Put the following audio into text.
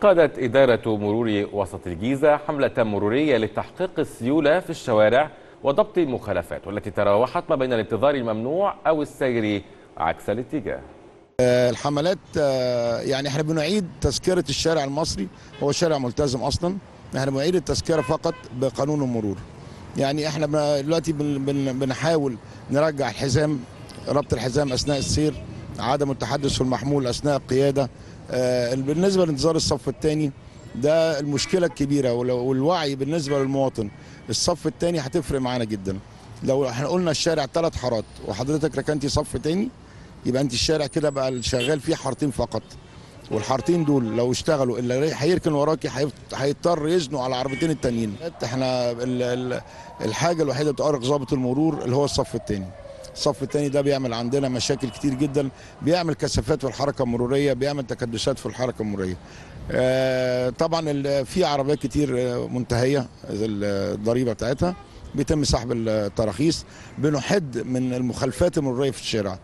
قادت إدارة مرور وسط الجيزة حملة مرورية لتحقيق السيولة في الشوارع وضبط المخالفات والتي تراوحت ما بين الانتظار الممنوع أو السير عكس الاتجاه. الحملات آه، يعني إحنا بنعيد تذكرة الشارع المصري هو شارع ملتزم أصلا إحنا بنعيد التذكرة فقط بقانون المرور. يعني إحنا دلوقتي بن- بن- بنحاول نرجع الحزام ربط الحزام أثناء السير عدم التحدث في المحمول أثناء القيادة آه، بالنسبة لانتظار الصف الثاني ده المشكلة الكبيرة. ولو- والوعي بالنسبة للمواطن الصف الثاني هتفرق معانا جدا. لو إحنا قلنا الشارع ثلاث حارات وحضرتك ركنتي صف تاني يبقى انت الشارع كده بقى الشغال فيه حارتين فقط. والحارتين دول لو اشتغلوا اللي هيركن وراكي هيضطر يزنوا على العربيتين التانيين. إحنا ال- ال- الحاجة الوحيدة بتؤرق ضابط المرور اللي هو الصف الثاني. الصف الثاني ده بيعمل عندنا مشاكل كتير جدا بيعمل كثافات في الحركة المرورية بيعمل تكدسات في الحركة المرورية. آه، طبعا في عربيات كتير آه، منتهية الضريبة بتاعتها. بيتم سحب التراخيص. بنحد من المخالفات المرورية في الشارع.